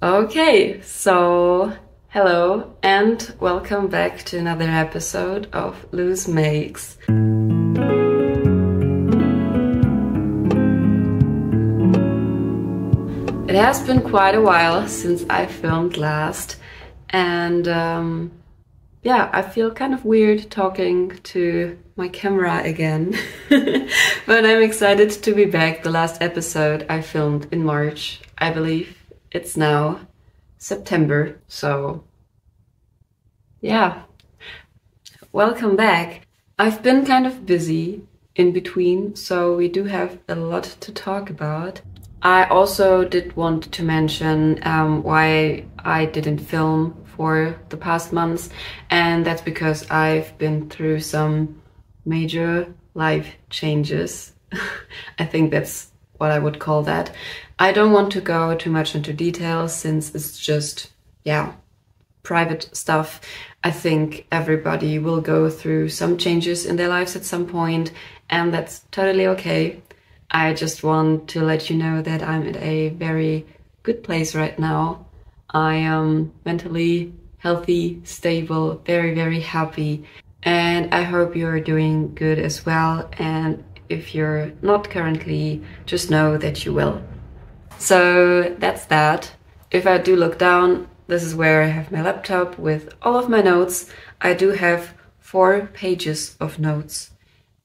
Okay, so hello and welcome back to another episode of Lou's Makes. It has been quite a while since I filmed last, and um, yeah, I feel kind of weird talking to my camera again. but I'm excited to be back. The last episode I filmed in March, I believe. It's now September, so yeah. Welcome back. I've been kind of busy in between, so we do have a lot to talk about. I also did want to mention um, why I didn't film for the past months, and that's because I've been through some major life changes. I think that's what I would call that. I don't want to go too much into details since it's just, yeah, private stuff. I think everybody will go through some changes in their lives at some point, and that's totally okay. I just want to let you know that I'm at a very good place right now. I am mentally healthy, stable, very, very happy. And I hope you're doing good as well. And if you're not currently, just know that you will. So that's that. If I do look down, this is where I have my laptop with all of my notes. I do have four pages of notes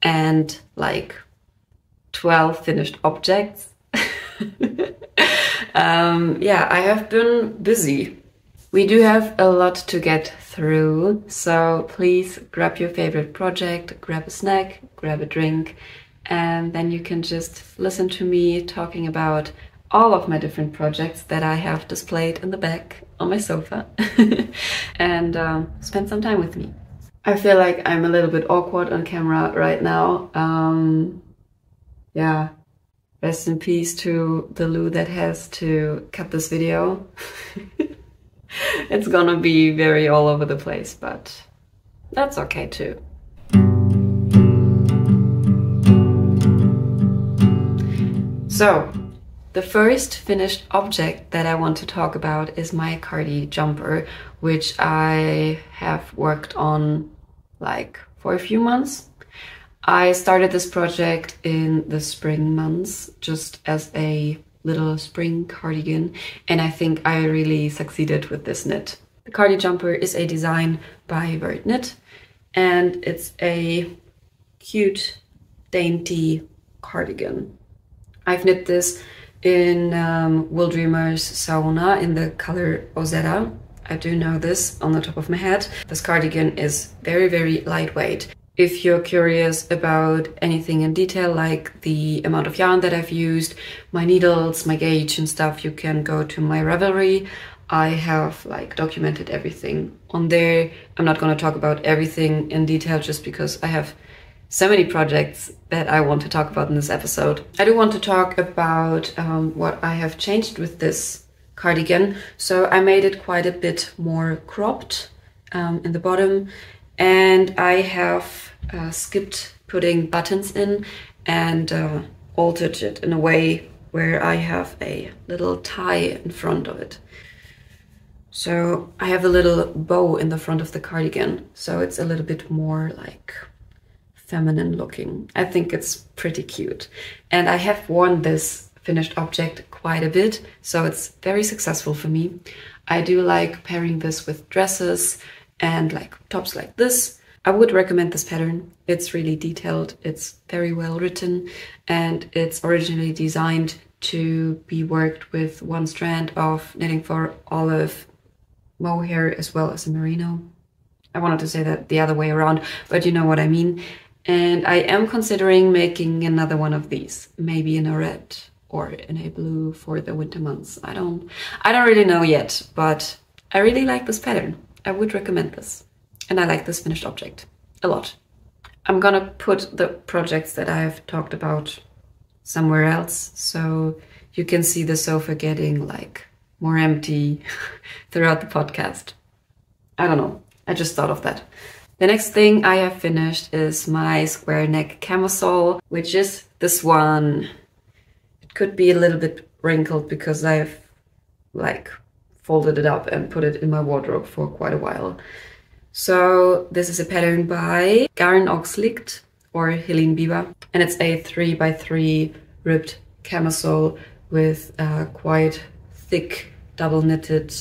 and like 12 finished objects. um, yeah, I have been busy. We do have a lot to get through, so please grab your favorite project, grab a snack, grab a drink, and then you can just listen to me talking about all of my different projects that I have displayed in the back on my sofa and um, spend some time with me. I feel like I'm a little bit awkward on camera right now. Um, yeah, rest in peace to the Lou that has to cut this video. it's gonna be very all over the place, but that's okay too. So, the first finished object that I want to talk about is my Cardi jumper, which I have worked on like for a few months I started this project in the spring months just as a little spring cardigan and I think I really succeeded with this knit. The cardi jumper is a design by Vert Knit and it's a cute dainty cardigan. I've knit this in um, Wool Dreamers Sauna in the color Ozera. I do know this on the top of my head. This cardigan is very, very lightweight. If you're curious about anything in detail, like the amount of yarn that I've used, my needles, my gauge and stuff, you can go to my Ravelry. I have like documented everything on there. I'm not going to talk about everything in detail just because I have so many projects that I want to talk about in this episode. I do want to talk about um, what I have changed with this cardigan. So I made it quite a bit more cropped um, in the bottom and I have uh, skipped putting buttons in and uh, altered it in a way where I have a little tie in front of it. So I have a little bow in the front of the cardigan, so it's a little bit more like feminine looking. I think it's pretty cute. And I have worn this finished object quite a bit, so it's very successful for me. I do like pairing this with dresses and like tops like this. I would recommend this pattern. It's really detailed, it's very well written, and it's originally designed to be worked with one strand of knitting for olive mohair as well as a merino. I wanted to say that the other way around, but you know what I mean. And I am considering making another one of these, maybe in a red or in a blue for the winter months. I don't I don't really know yet, but I really like this pattern. I would recommend this. And I like this finished object a lot. I'm gonna put the projects that I've talked about somewhere else so you can see the sofa getting like more empty throughout the podcast. I don't know. I just thought of that. The next thing I have finished is my square neck camisole, which is this one. It could be a little bit wrinkled because I've like folded it up and put it in my wardrobe for quite a while. So this is a pattern by Garn Oxlicht or Helene Beba and it's a 3 by 3 ribbed camisole with uh, quite thick double knitted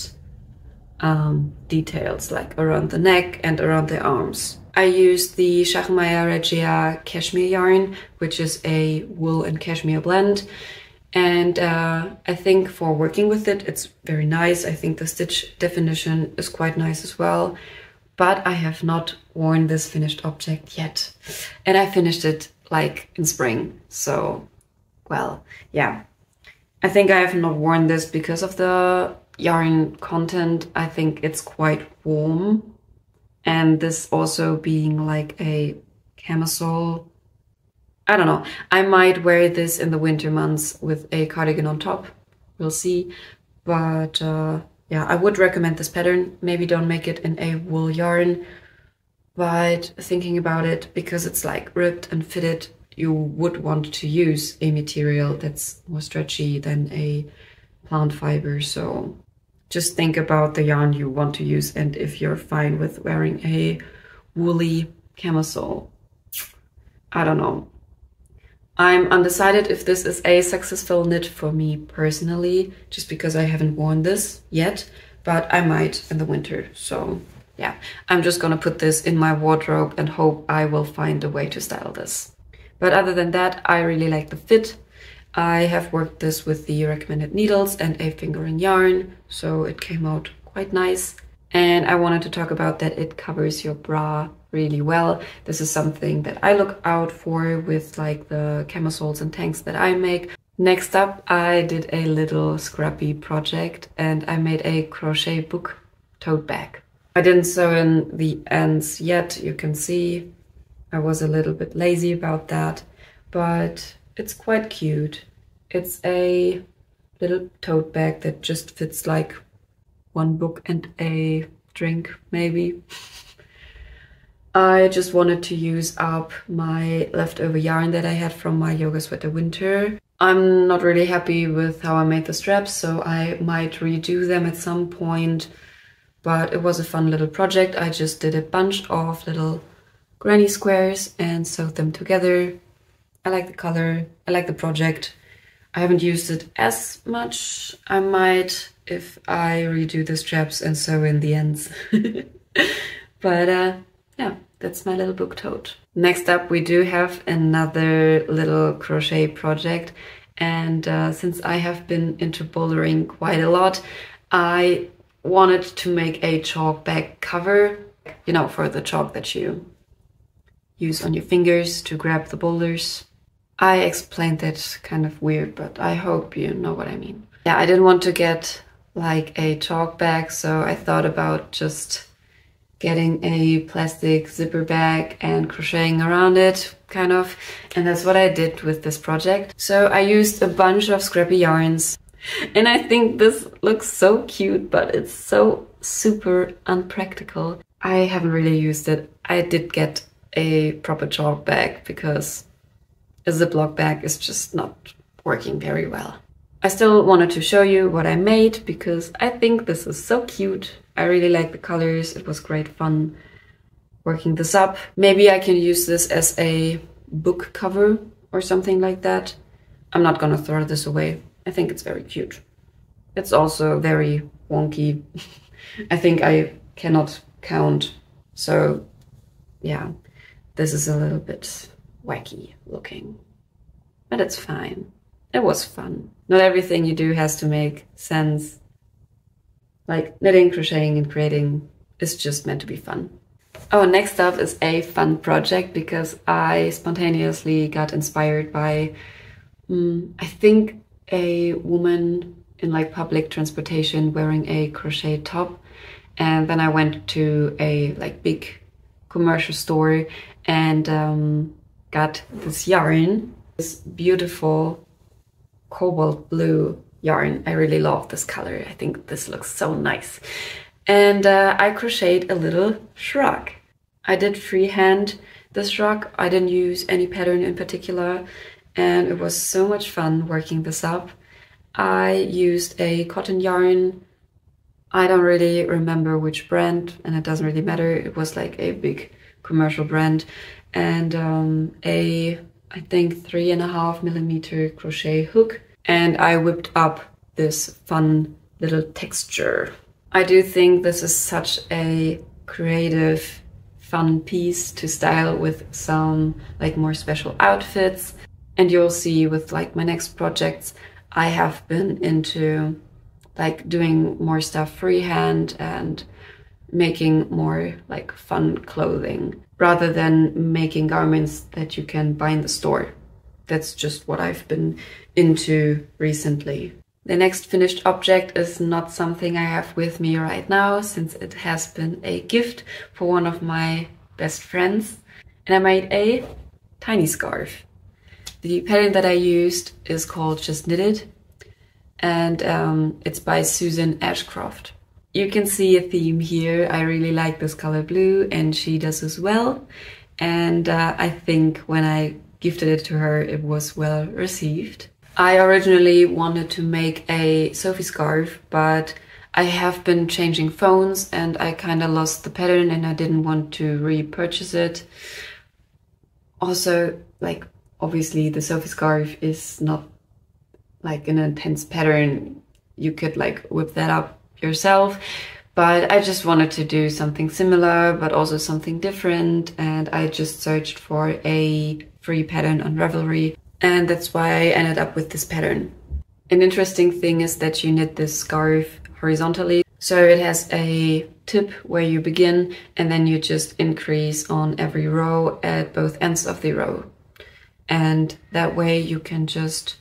um, details like around the neck and around the arms. I used the Schachenmayr Regia cashmere yarn, which is a wool and cashmere blend. And uh, I think for working with it, it's very nice. I think the stitch definition is quite nice as well. But I have not worn this finished object yet. And I finished it like in spring. So, well, yeah. I think I have not worn this because of the yarn content. I think it's quite warm and this also being like a camisole. I don't know. I might wear this in the winter months with a cardigan on top. We'll see. But uh, yeah, I would recommend this pattern. Maybe don't make it in a wool yarn. But thinking about it, because it's like ribbed and fitted, you would want to use a material that's more stretchy than a plant fiber. So just think about the yarn you want to use and if you're fine with wearing a woolly camisole. I don't know. I'm undecided if this is a successful knit for me personally, just because I haven't worn this yet, but I might in the winter. So yeah, I'm just gonna put this in my wardrobe and hope I will find a way to style this. But other than that, I really like the fit. I have worked this with the recommended needles and a fingering yarn, so it came out quite nice. And I wanted to talk about that it covers your bra really well. This is something that I look out for with like the camisoles and tanks that I make. Next up, I did a little scrappy project and I made a crochet book tote bag. I didn't sew in the ends yet, you can see. I was a little bit lazy about that, but it's quite cute. It's a little tote bag that just fits like one book and a drink, maybe. I just wanted to use up my leftover yarn that I had from my yoga sweater winter. I'm not really happy with how I made the straps, so I might redo them at some point. But it was a fun little project. I just did a bunch of little granny squares and sewed them together I like the color, I like the project. I haven't used it as much. I might if I redo the straps and sew in the ends. but uh, yeah, that's my little book tote. Next up, we do have another little crochet project. And uh, since I have been into bouldering quite a lot, I wanted to make a chalk bag cover, you know, for the chalk that you use on your fingers to grab the boulders. I explained that kind of weird, but I hope you know what I mean. Yeah, I didn't want to get like a chalk bag, so I thought about just getting a plastic zipper bag and crocheting around it, kind of. And that's what I did with this project. So I used a bunch of scrappy yarns. And I think this looks so cute, but it's so super unpractical. I haven't really used it. I did get a proper chalk bag because a Ziploc bag is just not working very well. I still wanted to show you what I made because I think this is so cute. I really like the colors. It was great fun working this up. Maybe I can use this as a book cover or something like that. I'm not gonna throw this away. I think it's very cute. It's also very wonky. I think I cannot count. So yeah, this is a little bit wacky looking. But it's fine. It was fun. Not everything you do has to make sense. Like knitting, crocheting, and creating is just meant to be fun. Oh, next up is a fun project because I spontaneously got inspired by, um, I think, a woman in like public transportation wearing a crochet top. And then I went to a like big commercial store and um, got this yarn, this beautiful cobalt blue yarn. I really love this color. I think this looks so nice. And uh, I crocheted a little shrug. I did freehand this shrug. I didn't use any pattern in particular. And it was so much fun working this up. I used a cotton yarn I don't really remember which brand and it doesn't really matter. It was like a big commercial brand and um, a, I think three and a half millimeter crochet hook. And I whipped up this fun little texture. I do think this is such a creative, fun piece to style with some like more special outfits. And you'll see with like my next projects, I have been into like doing more stuff freehand and making more like fun clothing rather than making garments that you can buy in the store. That's just what I've been into recently. The next finished object is not something I have with me right now since it has been a gift for one of my best friends. And I made a tiny scarf. The pattern that I used is called Just Knit It and um, it's by Susan Ashcroft. You can see a theme here. I really like this color blue and she does as well. And uh, I think when I gifted it to her, it was well received. I originally wanted to make a Sophie scarf, but I have been changing phones and I kind of lost the pattern and I didn't want to repurchase it. Also, like, obviously the Sophie scarf is not like an intense pattern. You could like whip that up yourself. But I just wanted to do something similar, but also something different. And I just searched for a free pattern on Ravelry and that's why I ended up with this pattern. An interesting thing is that you knit this scarf horizontally. So it has a tip where you begin and then you just increase on every row at both ends of the row. And that way you can just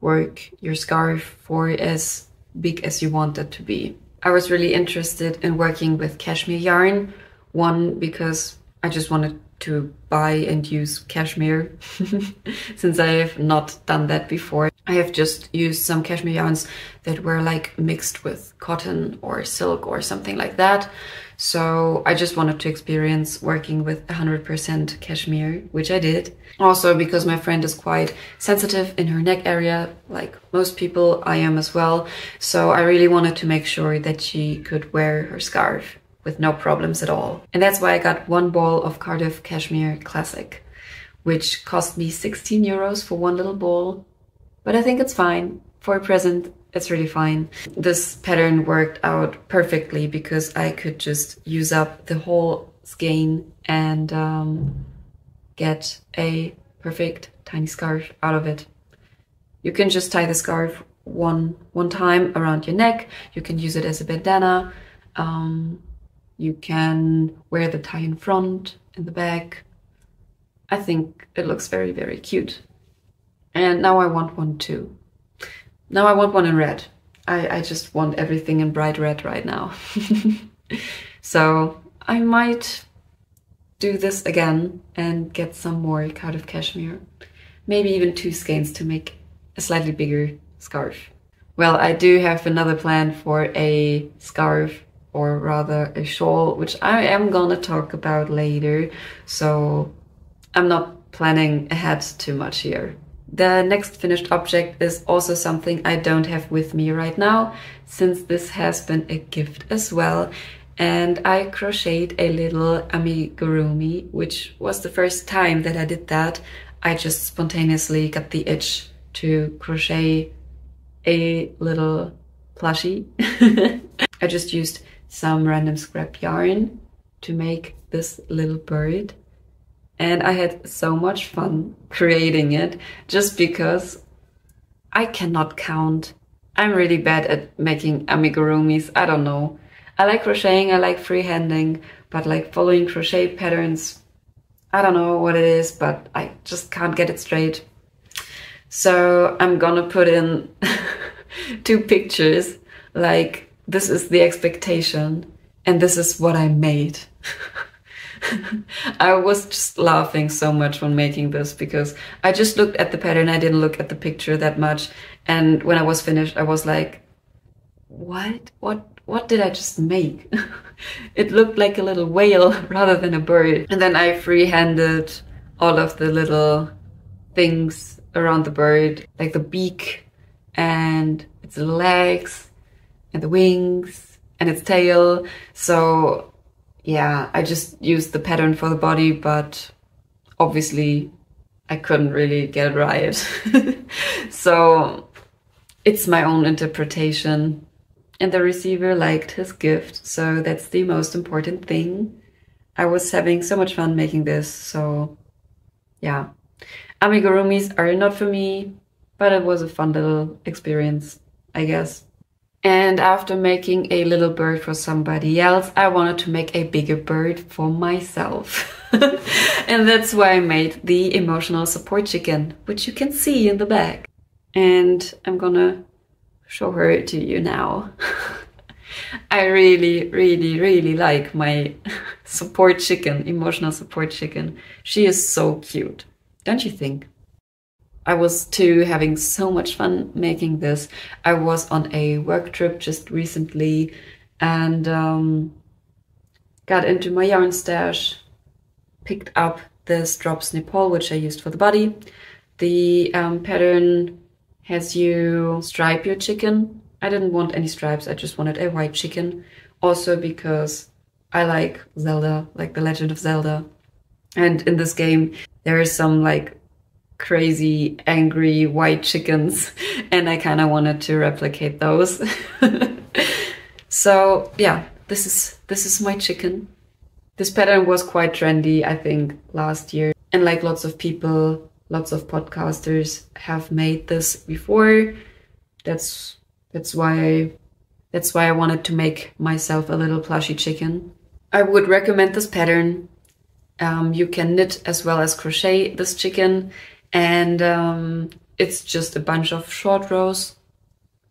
work your scarf for as big as you want it to be. I was really interested in working with cashmere yarn. One, because I just wanted to buy and use cashmere since I have not done that before. I have just used some cashmere yarns that were like mixed with cotton or silk or something like that. So I just wanted to experience working with 100% cashmere, which I did. Also because my friend is quite sensitive in her neck area, like most people, I am as well. So I really wanted to make sure that she could wear her scarf with no problems at all. And that's why I got one ball of Cardiff Cashmere Classic, which cost me 16 euros for one little ball. But I think it's fine. For a present, it's really fine. This pattern worked out perfectly because I could just use up the whole skein and um, get a perfect tiny scarf out of it. You can just tie the scarf one one time around your neck. You can use it as a bandana. Um, you can wear the tie in front, in the back. I think it looks very, very cute. And now I want one too. Now I want one in red. I, I just want everything in bright red right now. so I might do this again and get some more Cardiff cashmere. Maybe even two skeins to make a slightly bigger scarf. Well, I do have another plan for a scarf or rather a shawl, which I am gonna talk about later. So I'm not planning ahead too much here. The next finished object is also something I don't have with me right now, since this has been a gift as well. And I crocheted a little amigurumi, which was the first time that I did that. I just spontaneously got the itch to crochet a little plushie. I just used some random scrap yarn to make this little bird. And I had so much fun creating it just because I cannot count. I'm really bad at making amigurumis. I don't know. I like crocheting, I like freehanding, but like following crochet patterns, I don't know what it is, but I just can't get it straight. So I'm gonna put in two pictures like this is the expectation and this is what I made. I was just laughing so much when making this because I just looked at the pattern, I didn't look at the picture that much. And when I was finished, I was like, what? What? What did I just make? it looked like a little whale rather than a bird. And then I free-handed all of the little things around the bird, like the beak and its legs and the wings and its tail. So yeah, I just used the pattern for the body, but obviously I couldn't really get it right. so it's my own interpretation. And the receiver liked his gift, so that's the most important thing. I was having so much fun making this, so yeah. Amigurumis are not for me, but it was a fun little experience, I guess. And after making a little bird for somebody else, I wanted to make a bigger bird for myself. and that's why I made the emotional support chicken, which you can see in the back. And I'm gonna show her to you now. I really, really, really like my support chicken, emotional support chicken. She is so cute, don't you think? I was too having so much fun making this. I was on a work trip just recently and um, got into my yarn stash, picked up this Drops Nepal, which I used for the body. The um, pattern has you stripe your chicken. I didn't want any stripes, I just wanted a white chicken. Also because I like Zelda, like The Legend of Zelda. And in this game, there is some like crazy, angry white chickens, and I kind of wanted to replicate those. so yeah, this is this is my chicken. This pattern was quite trendy, I think, last year, and like lots of people, lots of podcasters have made this before. That's that's why I, that's why I wanted to make myself a little plushy chicken. I would recommend this pattern. Um, you can knit as well as crochet this chicken and um, it's just a bunch of short rows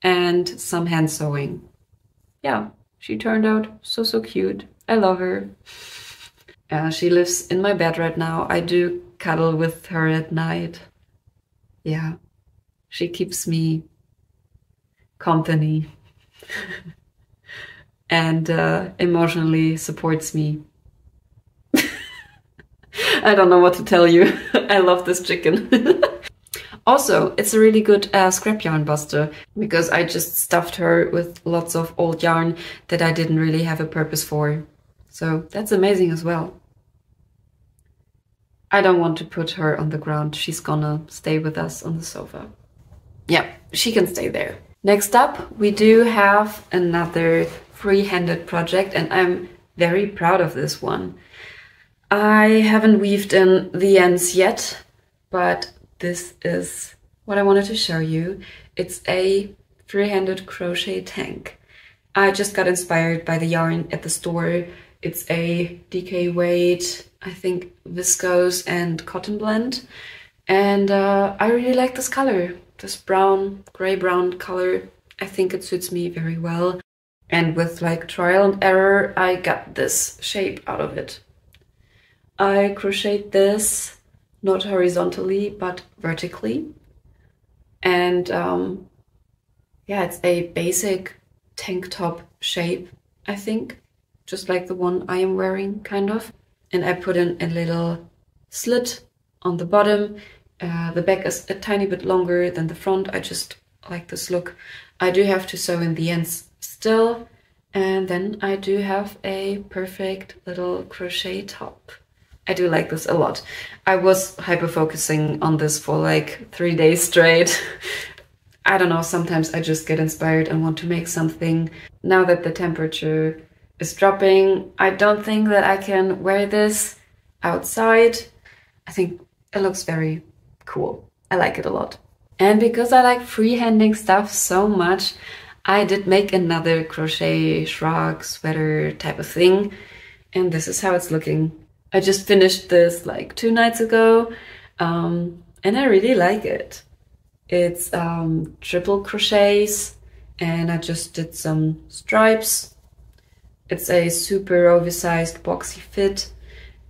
and some hand sewing. Yeah, she turned out so, so cute. I love her. Uh, she lives in my bed right now. I do cuddle with her at night. Yeah, she keeps me company and uh, emotionally supports me. I don't know what to tell you. I love this chicken. also, it's a really good uh, scrap yarn buster because I just stuffed her with lots of old yarn that I didn't really have a purpose for. So that's amazing as well. I don't want to put her on the ground. She's gonna stay with us on the sofa. Yeah, she can stay there. Next up, we do have another free-handed project and I'm very proud of this one. I haven't weaved in the ends yet, but this is what I wanted to show you. It's a three-handed crochet tank. I just got inspired by the yarn at the store. It's a DK weight, I think viscose and cotton blend. And uh, I really like this color, this brown, gray brown color. I think it suits me very well. And with like trial and error, I got this shape out of it. I crocheted this not horizontally but vertically. And um, yeah it's a basic tank top shape I think just like the one I am wearing kind of. And I put in a little slit on the bottom. Uh, the back is a tiny bit longer than the front. I just like this look. I do have to sew in the ends still. And then I do have a perfect little crochet top I do like this a lot. I was hyper focusing on this for like three days straight. I don't know, sometimes I just get inspired and want to make something. Now that the temperature is dropping, I don't think that I can wear this outside. I think it looks very cool. I like it a lot. And because I like freehanding stuff so much, I did make another crochet shrug sweater type of thing. And this is how it's looking. I just finished this like two nights ago um, and I really like it. It's um, triple crochets and I just did some stripes. It's a super oversized boxy fit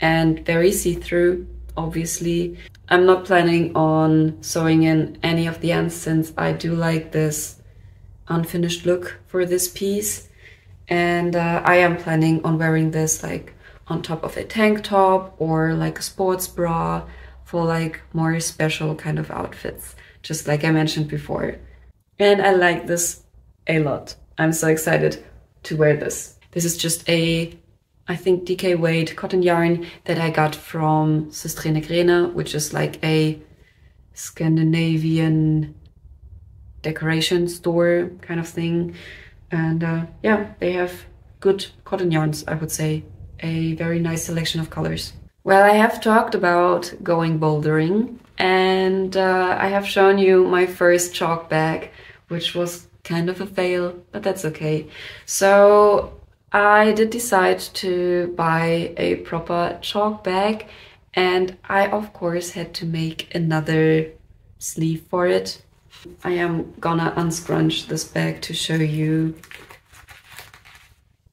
and very see-through, obviously. I'm not planning on sewing in any of the ends since I do like this unfinished look for this piece. And uh, I am planning on wearing this like on top of a tank top or like a sports bra for like more special kind of outfits, just like I mentioned before. And I like this a lot. I'm so excited to wear this. This is just a, I think, DK weight cotton yarn that I got from Søstrene Grene, which is like a Scandinavian decoration store kind of thing. And uh, yeah, they have good cotton yarns, I would say. A very nice selection of colors. Well, I have talked about going bouldering and uh, I have shown you my first chalk bag, which was kind of a fail, but that's okay. So I did decide to buy a proper chalk bag and I of course had to make another sleeve for it. I am gonna unscrunch this bag to show you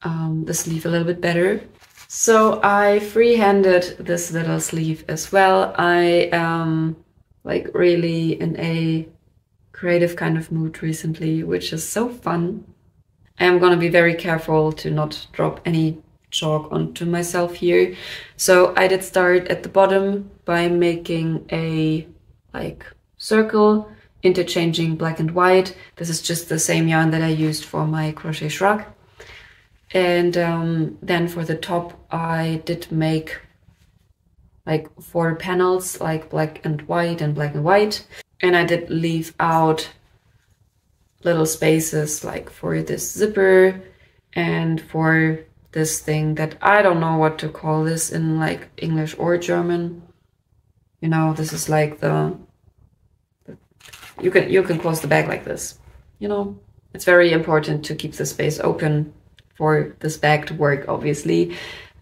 um, the sleeve a little bit better. So I free-handed this little sleeve as well. I am like really in a creative kind of mood recently, which is so fun. I am gonna be very careful to not drop any chalk onto myself here. So I did start at the bottom by making a like circle, interchanging black and white. This is just the same yarn that I used for my crochet shrug. And um, then for the top, I did make like four panels, like black and white and black and white. And I did leave out little spaces like for this zipper and for this thing that I don't know what to call this in like English or German. You know, this is like the, you can you can close the bag like this. You know, it's very important to keep the space open for this bag to work, obviously.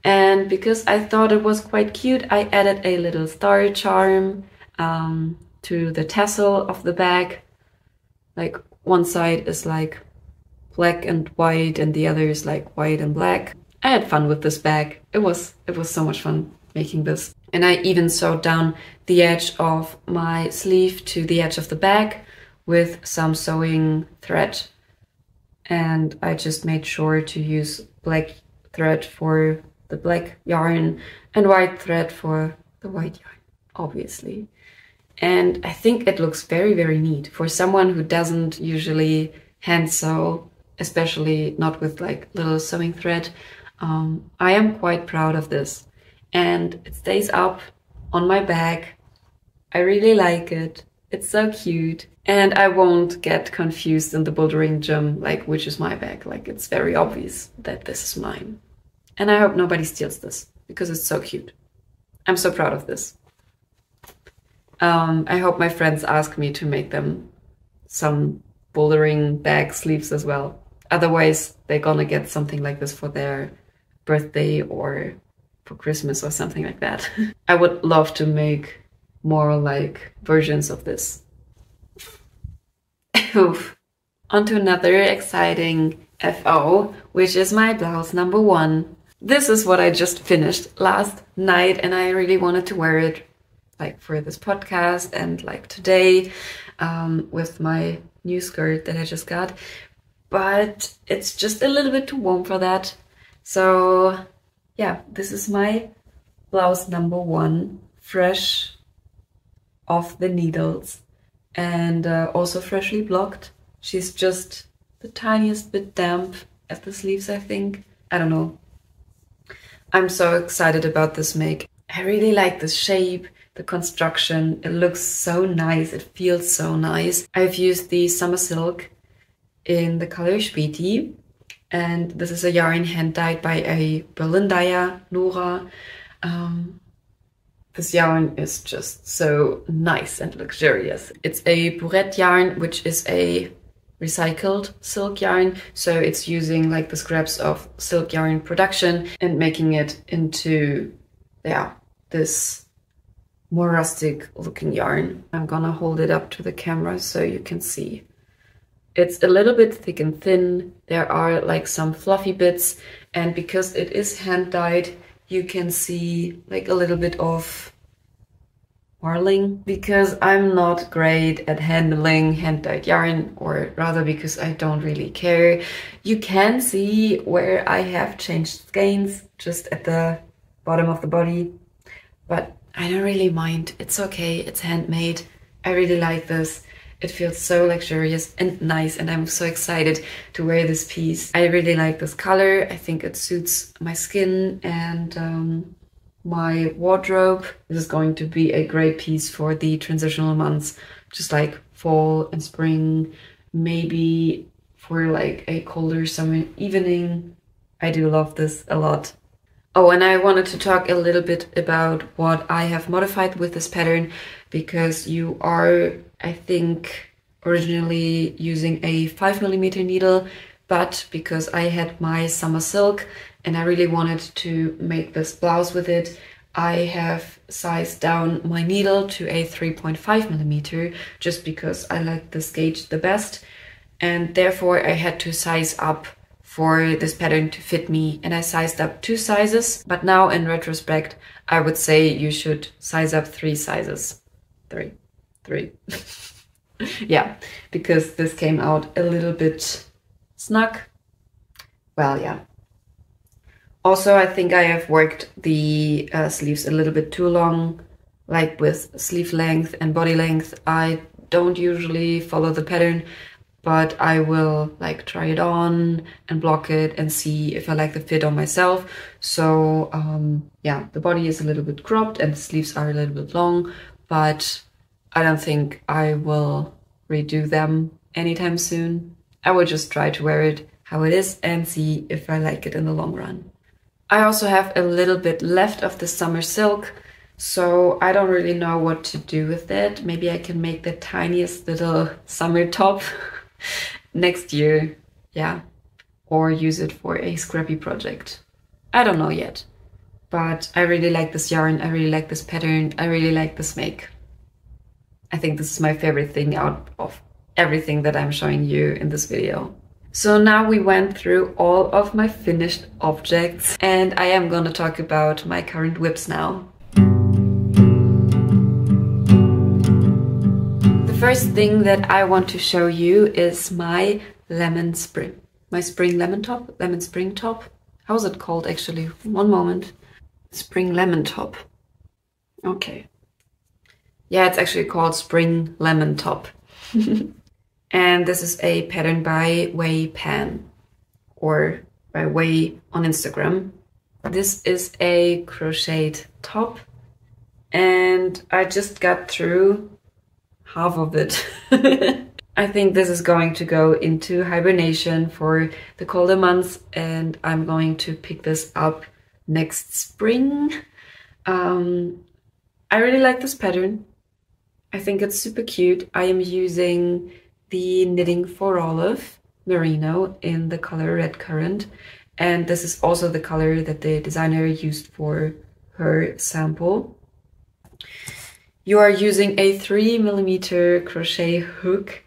And because I thought it was quite cute, I added a little star charm um, to the tassel of the bag. Like one side is like black and white and the other is like white and black. I had fun with this bag. It was it was so much fun making this. And I even sewed down the edge of my sleeve to the edge of the bag with some sewing thread and I just made sure to use black thread for the black yarn and white thread for the white yarn, obviously. And I think it looks very, very neat for someone who doesn't usually hand sew, especially not with like little sewing thread. Um, I am quite proud of this and it stays up on my bag. I really like it. It's so cute and I won't get confused in the bouldering gym, like which is my bag. Like it's very obvious that this is mine. And I hope nobody steals this because it's so cute. I'm so proud of this. Um, I hope my friends ask me to make them some bouldering bag sleeves as well. Otherwise, they're gonna get something like this for their birthday or for Christmas or something like that. I would love to make more like versions of this. Oof. On to another exciting FO, which is my blouse number one. This is what I just finished last night and I really wanted to wear it like for this podcast and like today um, with my new skirt that I just got. But it's just a little bit too warm for that. So yeah, this is my blouse number one, fresh off the needles and uh, also freshly blocked. She's just the tiniest bit damp at the sleeves, I think. I don't know. I'm so excited about this make. I really like the shape, the construction. It looks so nice. It feels so nice. I've used the Summer Silk in the color Späti. And this is a yarn hand dyed by a Berlin dyer, Nora. Um, this yarn is just so nice and luxurious. It's a Bourette yarn, which is a recycled silk yarn. So it's using like the scraps of silk yarn production and making it into, yeah, this more rustic looking yarn. I'm gonna hold it up to the camera so you can see. It's a little bit thick and thin. There are like some fluffy bits and because it is hand dyed, you can see like a little bit of marling because I'm not great at handling hand-dyed yarn or rather because I don't really care. You can see where I have changed skeins just at the bottom of the body but I don't really mind. It's okay. It's handmade. I really like this It feels so luxurious and nice and I'm so excited to wear this piece. I really like this color. I think it suits my skin and um, my wardrobe. This is going to be a great piece for the transitional months, just like fall and spring, maybe for like a colder summer evening. I do love this a lot. Oh, and I wanted to talk a little bit about what I have modified with this pattern because you are, I think, originally using a 5 millimeter needle, but because I had my summer silk and I really wanted to make this blouse with it, I have sized down my needle to a 3.5 millimeter just because I like this gauge the best. And therefore I had to size up for this pattern to fit me. And I sized up two sizes but now in retrospect I would say you should size up three sizes. Three three yeah because this came out a little bit snug well yeah also, I think I have worked the uh, sleeves a little bit too long, like with sleeve length and body length. I don't usually follow the pattern, but I will like try it on and block it and see if I like the fit on myself. So um, yeah, the body is a little bit cropped and the sleeves are a little bit long, but I don't think I will redo them anytime soon. I will just try to wear it how it is and see if I like it in the long run. I also have a little bit left of the summer silk, so I don't really know what to do with it. Maybe I can make the tiniest little summer top next year, yeah, or use it for a scrappy project. I don't know yet, but I really like this yarn, I really like this pattern, I really like this make. I think this is my favorite thing out of everything that I'm showing you in this video. So now we went through all of my finished objects and I am gonna talk about my current WIPs now. The first thing that I want to show you is my lemon spring. My spring lemon top, lemon spring top. How's it called actually? One moment. Spring lemon top. Okay. Yeah, it's actually called spring lemon top. And this is a pattern by Wei Pan or by Way on Instagram. This is a crocheted top and I just got through half of it. I think this is going to go into hibernation for the colder months and I'm going to pick this up next spring. Um, I really like this pattern. I think it's super cute. I am using the Knitting for Olive Merino in the color Red Currant. And this is also the color that the designer used for her sample. You are using a three millimeter crochet hook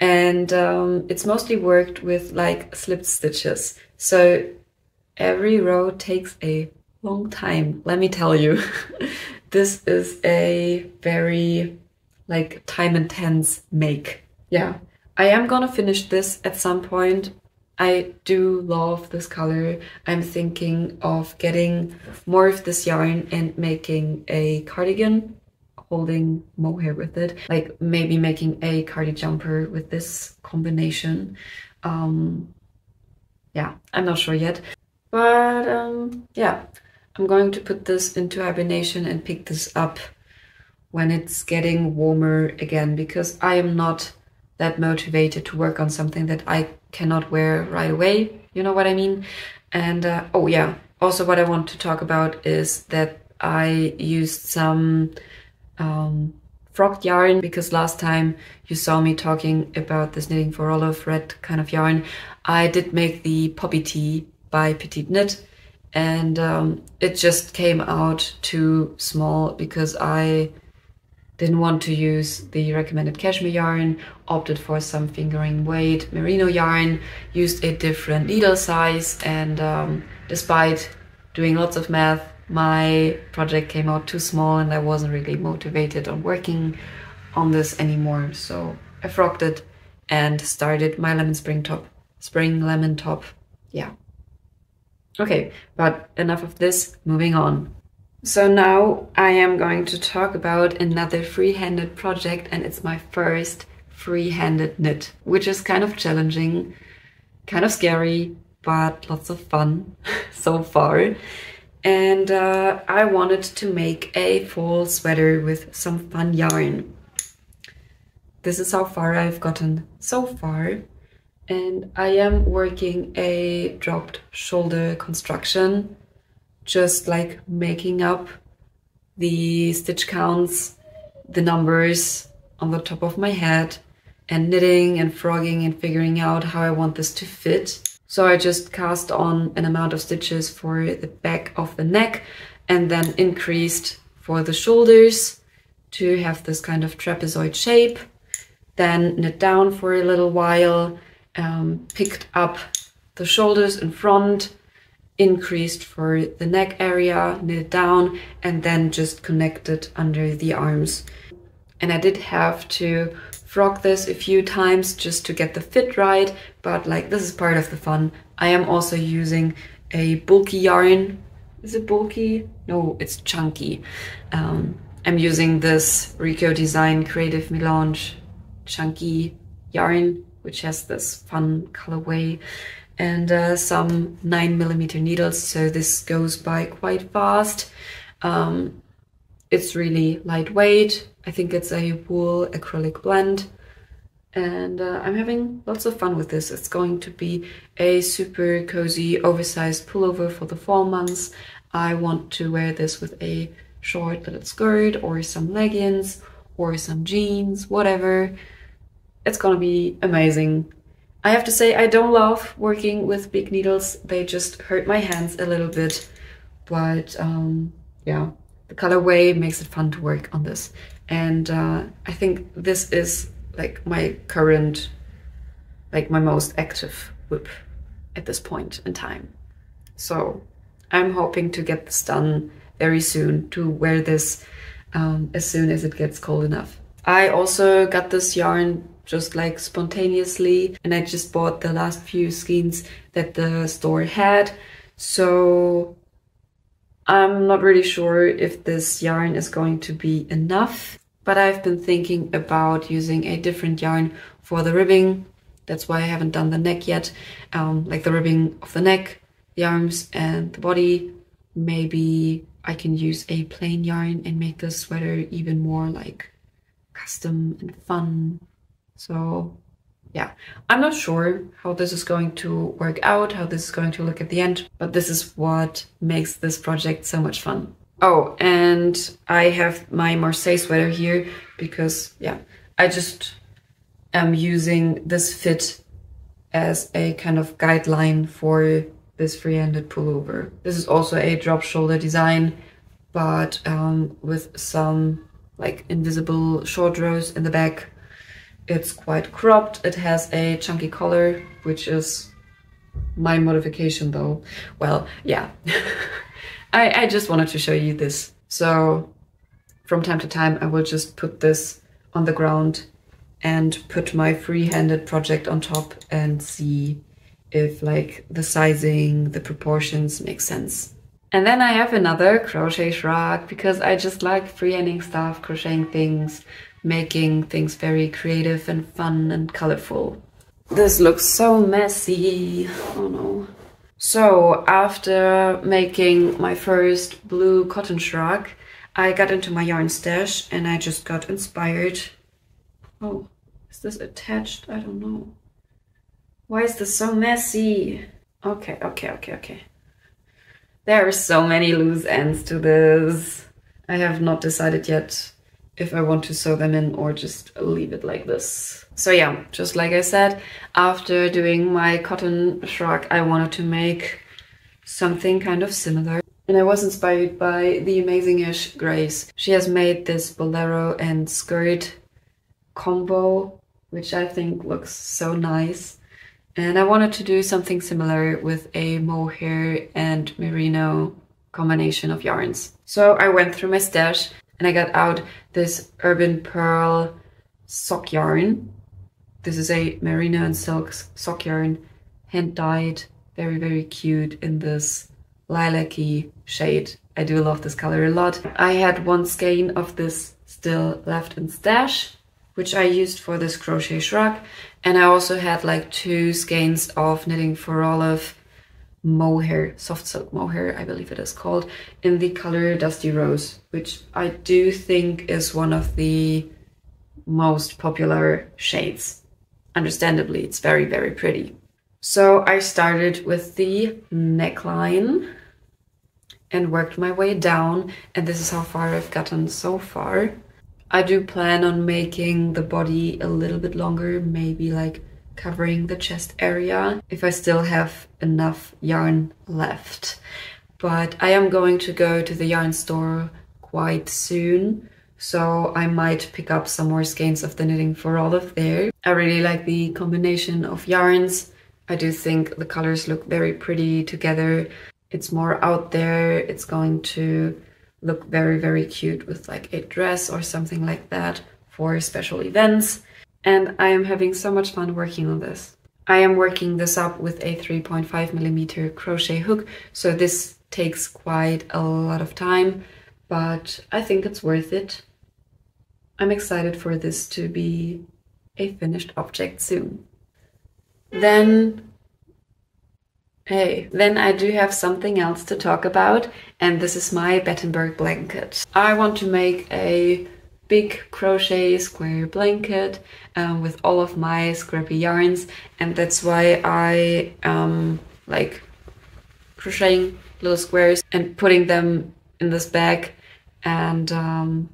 and um, it's mostly worked with like slipped stitches. So every row takes a long time, let me tell you. this is a very like time intense make yeah, I am gonna finish this at some point. I do love this color. I'm thinking of getting more of this yarn and making a cardigan holding mohair with it. Like maybe making a cardi jumper with this combination. Um, yeah, I'm not sure yet. But um, yeah, I'm going to put this into hibernation and pick this up when it's getting warmer again because I am not that motivated to work on something that I cannot wear right away. You know what I mean? And uh, oh yeah, also what I want to talk about is that I used some um, frogged yarn because last time you saw me talking about this knitting for olive red kind of yarn. I did make the poppy tee by Petite Knit and um, it just came out too small because I didn't want to use the recommended cashmere yarn, opted for some fingering weight merino yarn, used a different needle size, and um, despite doing lots of math, my project came out too small and I wasn't really motivated on working on this anymore. So I frogged it and started my lemon spring top. Spring lemon top, yeah. Okay, but enough of this, moving on. So now I am going to talk about another free-handed project and it's my first free-handed knit, which is kind of challenging, kind of scary, but lots of fun so far. And uh, I wanted to make a fall sweater with some fun yarn. This is how far I've gotten so far. And I am working a dropped shoulder construction, just like making up the stitch counts, the numbers on the top of my head and knitting and frogging and figuring out how I want this to fit. So I just cast on an amount of stitches for the back of the neck and then increased for the shoulders to have this kind of trapezoid shape. Then knit down for a little while, um, picked up the shoulders in front, increased for the neck area, knit down, and then just connected under the arms. And I did have to frog this a few times just to get the fit right, but like this is part of the fun. I am also using a bulky yarn. Is it bulky? No, it's chunky. Um, I'm using this Rico Design Creative Melange chunky yarn, which has this fun colorway and uh, some 9 millimeter needles, so this goes by quite fast. Um, it's really lightweight, I think it's a wool acrylic blend and uh, I'm having lots of fun with this. It's going to be a super cozy oversized pullover for the fall months. I want to wear this with a short little skirt or some leggings or some jeans, whatever. It's gonna be amazing. I have to say I don't love working with big needles. They just hurt my hands a little bit. But um, yeah, the colorway makes it fun to work on this. And uh, I think this is like my current, like my most active WIP at this point in time. So I'm hoping to get this done very soon to wear this um, as soon as it gets cold enough. I also got this yarn just like spontaneously and I just bought the last few skeins that the store had. So I'm not really sure if this yarn is going to be enough, but I've been thinking about using a different yarn for the ribbing. That's why I haven't done the neck yet, um, like the ribbing of the neck, the arms and the body. Maybe I can use a plain yarn and make the sweater even more like custom and fun. So yeah, I'm not sure how this is going to work out, how this is going to look at the end, but this is what makes this project so much fun. Oh, and I have my Marseille sweater here because, yeah, I just am using this fit as a kind of guideline for this free-handed pullover. This is also a drop shoulder design, but um, with some like invisible short rows in the back it's quite cropped. It has a chunky collar, which is my modification though. Well, yeah. I, I just wanted to show you this. So from time to time, I will just put this on the ground and put my free-handed project on top and see if like the sizing, the proportions make sense. And then I have another crochet shrug because I just like freehanding stuff, crocheting things, making things very creative and fun and colorful. This looks so messy. Oh no. So after making my first blue cotton shrug, I got into my yarn stash and I just got inspired. Oh, is this attached? I don't know. Why is this so messy? Okay, okay, okay, okay. There are so many loose ends to this. I have not decided yet if I want to sew them in or just leave it like this. So yeah, just like I said, after doing my cotton shrug, I wanted to make something kind of similar. And I was inspired by the amazing-ish Grace. She has made this bolero and skirt combo, which I think looks so nice. And I wanted to do something similar with a mohair and merino combination of yarns. So I went through my stash and I got out this Urban Pearl sock yarn. This is a merino and silk sock yarn, hand dyed, very, very cute in this lilac-y shade. I do love this color a lot. I had one skein of this still left in stash, which I used for this crochet shrug. And I also had like two skeins of knitting for Olive mohair, soft silk mohair, I believe it is called, in the color Dusty Rose, which I do think is one of the most popular shades. Understandably, it's very, very pretty. So I started with the neckline and worked my way down and this is how far I've gotten so far. I do plan on making the body a little bit longer, maybe like covering the chest area if I still have enough yarn left. But I am going to go to the yarn store quite soon. So I might pick up some more skeins of the Knitting for Olive there. I really like the combination of yarns. I do think the colors look very pretty together. It's more out there. It's going to look very, very cute with like a dress or something like that for special events and I am having so much fun working on this. I am working this up with a 3.5 millimeter crochet hook, so this takes quite a lot of time, but I think it's worth it. I'm excited for this to be a finished object soon. Then, hey, then I do have something else to talk about, and this is my Battenberg blanket. I want to make a big crochet square blanket um, with all of my scrappy yarns. And that's why I um, like crocheting little squares and putting them in this bag. And um,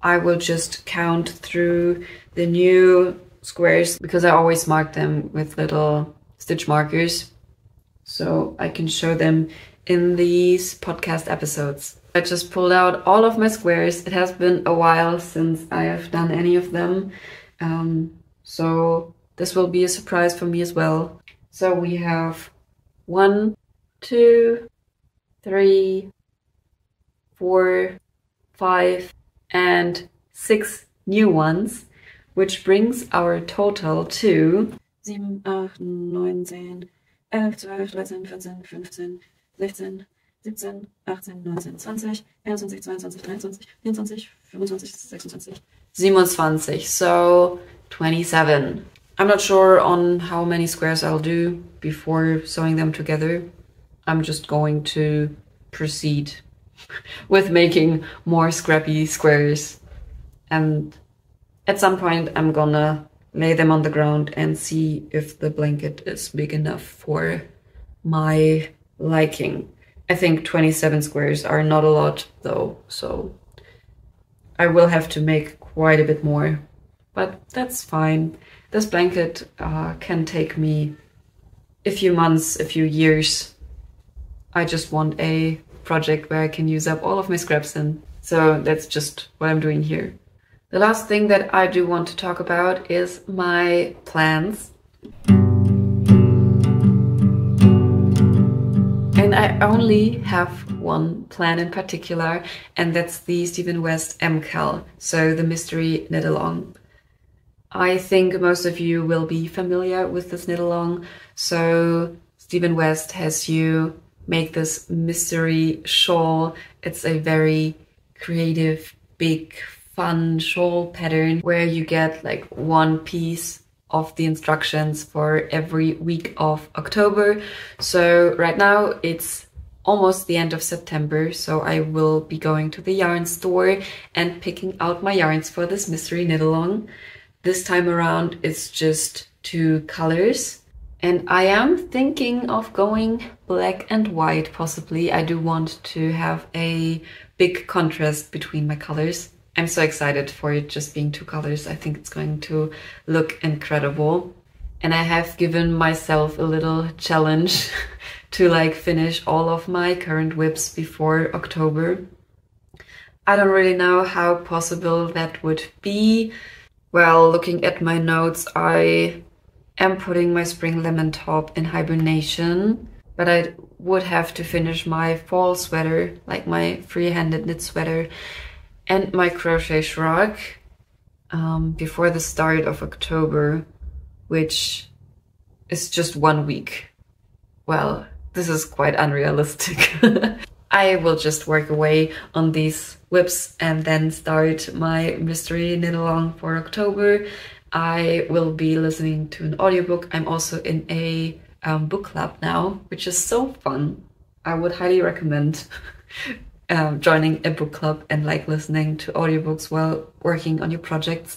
I will just count through the new squares because I always mark them with little stitch markers. So I can show them in these podcast episodes. I just pulled out all of my squares. It has been a while since I have done any of them. Um, so this will be a surprise for me as well. So we have one, two, three, four, five, and six new ones, which brings our total to 7, 8, 9, 10, 11, 12, 13, 14, 15, 16, 17, 18, 19, 20, 21, 22, 23, 24, 25, 26, 27. So 27. I'm not sure on how many squares I'll do before sewing them together. I'm just going to proceed with making more scrappy squares. And at some point I'm gonna lay them on the ground and see if the blanket is big enough for my liking. I think 27 squares are not a lot though, so I will have to make quite a bit more, but that's fine. This blanket uh, can take me a few months, a few years. I just want a project where I can use up all of my scraps in. So that's just what I'm doing here. The last thing that I do want to talk about is my plans. I only have one plan in particular, and that's the Stephen West MKAL, so the mystery knit along. I think most of you will be familiar with this knit along. So Stephen West has you make this mystery shawl. It's a very creative, big, fun shawl pattern where you get like one piece of the instructions for every week of October. So right now it's almost the end of September, so I will be going to the yarn store and picking out my yarns for this mystery knit along. This time around it's just two colors and I am thinking of going black and white possibly. I do want to have a big contrast between my colors. I'm so excited for it just being two colors. I think it's going to look incredible. And I have given myself a little challenge to like finish all of my current WIPs before October. I don't really know how possible that would be. Well, looking at my notes, I am putting my spring lemon top in hibernation, but I would have to finish my fall sweater, like my free-handed knit sweater, and my crochet shrug um, before the start of October, which is just one week. Well, this is quite unrealistic. I will just work away on these WIPs and then start my mystery knit along for October. I will be listening to an audiobook. I'm also in a um, book club now, which is so fun. I would highly recommend um, joining a book club and like listening to audiobooks while working on your projects.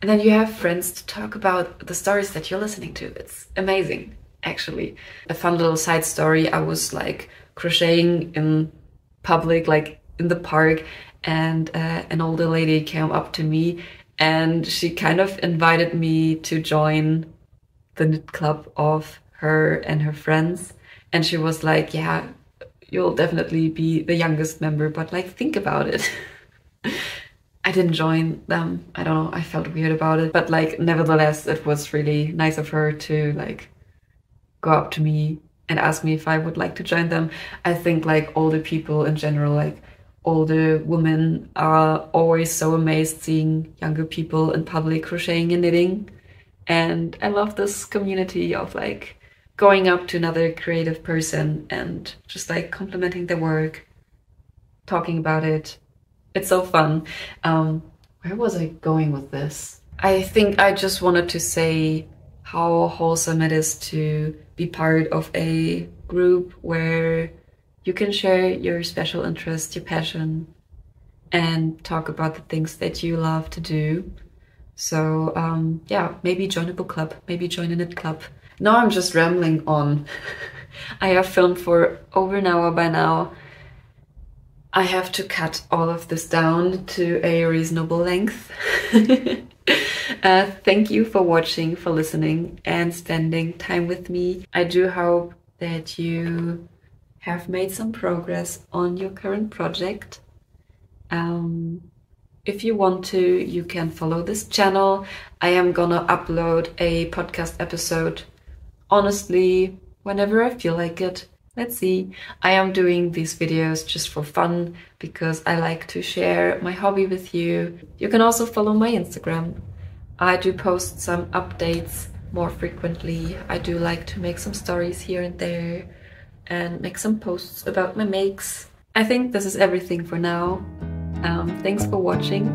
And then you have friends to talk about the stories that you're listening to. It's amazing, actually. A fun little side story I was like crocheting in public, like in the park, and uh, an older lady came up to me and she kind of invited me to join the knit club of her and her friends. And she was like, Yeah, you'll definitely be the youngest member, but like, think about it. I didn't join them. I don't know. I felt weird about it, but like, nevertheless, it was really nice of her to like go up to me and ask me if I would like to join them. I think like older people in general, like older women are always so amazed seeing younger people in public crocheting and knitting. And I love this community of like going up to another creative person and just like complimenting their work, talking about it. It's so fun. Um, where was I going with this? I think I just wanted to say how wholesome it is to be part of a group where you can share your special interest, your passion, and talk about the things that you love to do. So, um, yeah, maybe join a book club, maybe join a knit club. Now I'm just rambling on. I have filmed for over an hour by now. I have to cut all of this down to a reasonable length. uh, thank you for watching, for listening, and spending time with me. I do hope that you have made some progress on your current project. Um, if you want to, you can follow this channel. I am gonna upload a podcast episode honestly, whenever I feel like it. Let's see. I am doing these videos just for fun because I like to share my hobby with you. You can also follow my Instagram. I do post some updates more frequently. I do like to make some stories here and there and make some posts about my makes. I think this is everything for now. Um, thanks for watching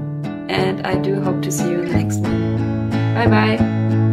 and I do hope to see you in the next one. Bye bye!